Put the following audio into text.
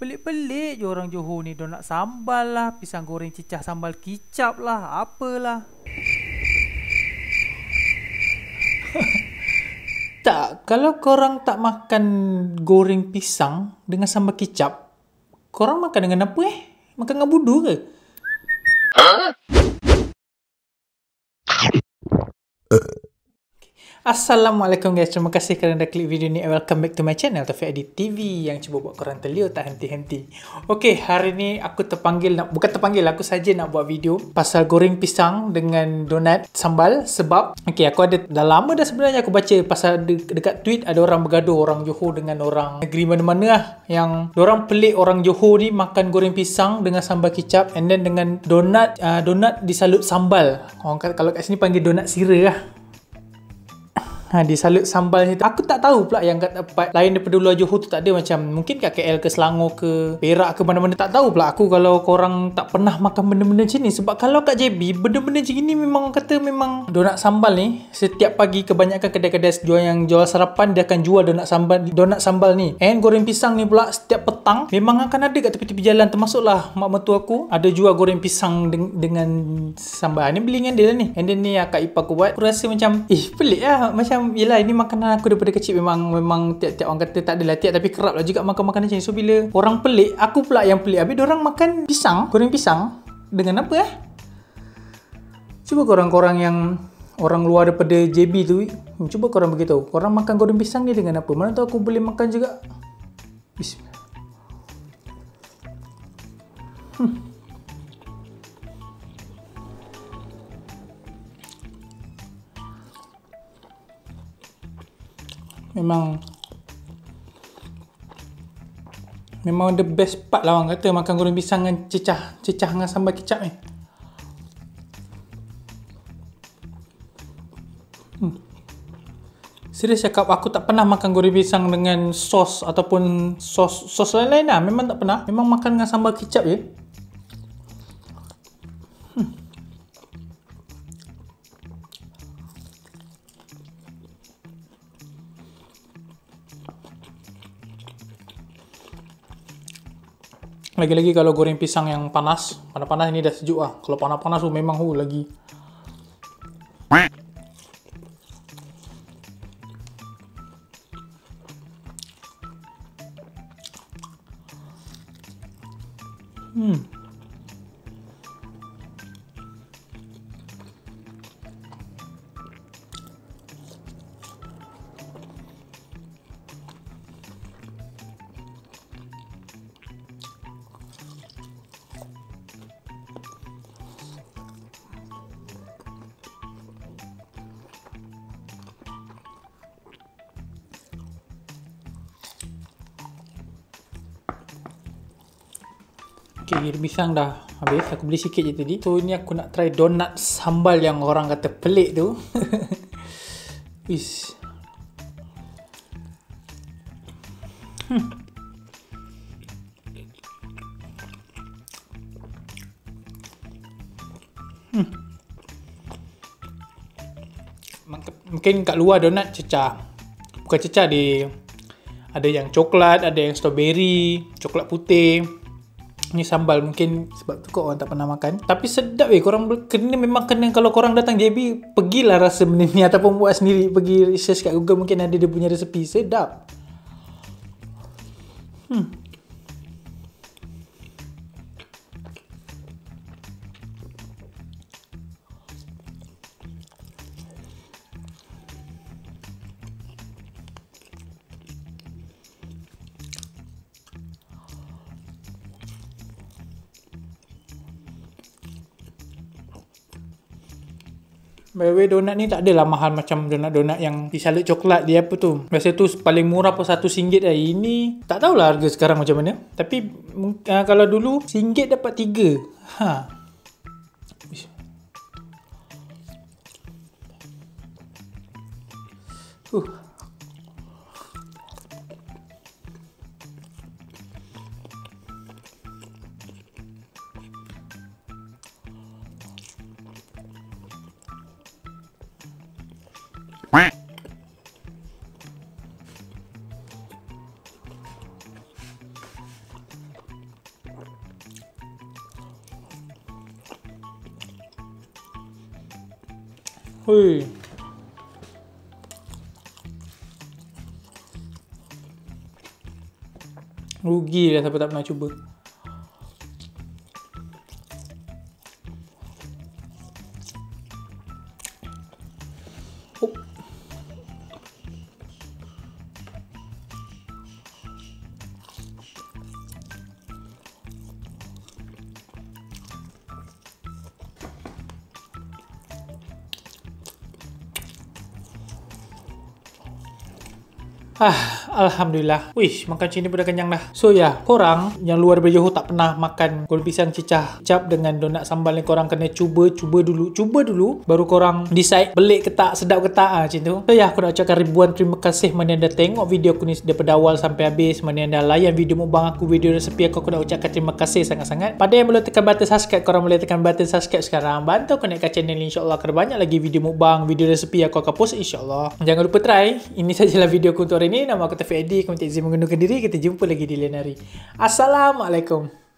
Pelik-pelik je orang Johor ni Dia nak sambal lah Pisang goreng cicah sambal kicap lah Apalah Tak, kalau korang tak makan goreng pisang dengan sambal kicap, korang makan dengan apa eh? Makan dengan budu ke? Assalamualaikum guys, terima kasih kerana klik video ni. Welcome back to my channel, Taufik Adi TV Yang cuba buat korang terliur tak henti-henti. Okay, hari ni aku terpanggil, nak, bukan terpanggil, aku saja nak buat video Pasal goreng pisang dengan donat sambal Sebab, okay aku ada, dah lama dah sebenarnya aku baca Pasal de, dekat tweet ada orang bergaduh Orang Johor dengan orang negeri mana-mana lah Yang orang pelik orang Johor ni makan goreng pisang dengan sambal kicap And then dengan donat, uh, donat disalut sambal. Orang kata, kalau kat sini panggil donat sira lah Ha, disalut sambal ni. Aku tak tahu pula yang kat tempat lain daripada luar Johor tu tak ada macam mungkin kat KL ke Selangor ke Perak ke mana-mana tak tahu pula. Aku kalau korang tak pernah makan benda-benda macam ni sebab kalau kat JB benda-benda macam ni memang kata memang donat sambal ni setiap pagi kebanyakan kedai-kedai jual yang jual sarapan dia akan jual donat sambal donat sambal ni. And goreng pisang ni pula setiap petang memang akan ada kat tepi-tepi jalan. Termasuklah mak mertua aku ada jual goreng pisang de- dengan sambal. Ni beli dengan dia lah ni. And then ni akak ipar aku buat. Aku rasa macam eh pelik lah. Macam macam yelah ini makanan aku daripada kecil. Memang memang tiap-tiap orang kata tak adalah tiap tapi kerap lah juga makan makanan macam ni. So bila orang pelik aku pula yang pelik. Habis orang makan pisang goreng pisang dengan apa eh? Cuba korang-korang yang orang luar daripada JB tu cuba korang beritahu korang makan goreng pisang ni dengan apa? Mana tahu aku boleh makan juga. Bismillah. Hmm. Memang. Memang the best part lah orang kata makan goreng pisang dengan cecah cecah dengan sambal kicap ni. Hmm. serius cakap aku tak pernah makan goreng pisang dengan sos ataupun sos sos lain-lain lah. Memang tak pernah. Memang makan dengan sambal kicap je Lagi-lagi kalau goreng pisang yang panas, panas-panas ini dah sejuk lah. Kalau panas-panas tu memang hu lagi. Hmm. Okay, pisang dah habis. Aku beli sikit je tadi. So, ni aku nak try donat sambal yang orang kata pelik tu. Is. Hmm. Hmm. Mungkin kat luar donat cecah. Bukan cecah dia. Ada yang coklat, ada yang strawberry, coklat putih. Ni sambal mungkin sebab tu kau orang tak pernah makan. Tapi sedap eh korang kena memang kena kalau korang datang JB pergilah rasa benda ni ataupun buat sendiri pergi research kat Google mungkin ada dia punya resepi sedap. Hmm. By the way donat ni tak adalah mahal macam donat-donat yang disalut coklat dia apa tu. Biasa tu paling murah pun satu singgit dah. Ini tak tahulah harga sekarang macam mana. Tapi uh, kalau dulu singgit dapat tiga. Ha. Uh. Hui. Rugi lah siapa tak pernah cuba. Ah, Ah. Alhamdulillah. Wish, makan macam ni pun dah kenyang dah. So ya, yeah, korang yang luar daripada Johor tak pernah makan gol pisang cicah cap dengan donat sambal ni korang kena cuba, cuba dulu. Cuba dulu, baru korang decide belik ke tak, sedap ke tak ah, macam tu. So ya, yeah, aku nak ucapkan ribuan terima kasih mana yang dah tengok video aku ni daripada awal sampai habis. Mana yang dah layan video mukbang aku, video resepi aku, aku nak ucapkan terima kasih sangat-sangat. Pada yang belum tekan button subscribe, korang boleh tekan button subscribe sekarang. Bantu aku naikkan channel ni insyaAllah. Kerana banyak lagi video mukbang, video resepi aku akan post insyaAllah. Jangan lupa try. Ini sajalah video aku untuk hari ni. Nama aku Taufik. Kami tak izin menggunakan diri. Kita jumpa lagi di lain hari. Assalamualaikum.